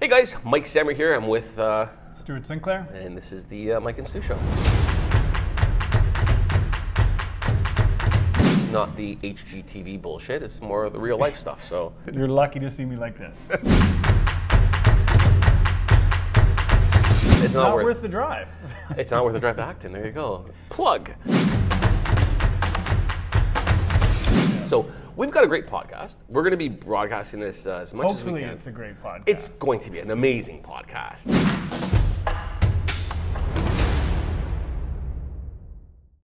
Hey guys, Mike Stammer here. I'm with, uh, Stuart Sinclair. and this is the uh, Mike and Stu Show. Not the HGTV bullshit. It's more the real life stuff. So You're lucky to see me like this. it's not, Not worth. worth the drive. It's not worth the drive to Acton. There you go. Plug. We've got a great podcast. We're going to be broadcasting this uh, as much as we can. Hopefully, it's a great podcast. It's going to be an amazing podcast.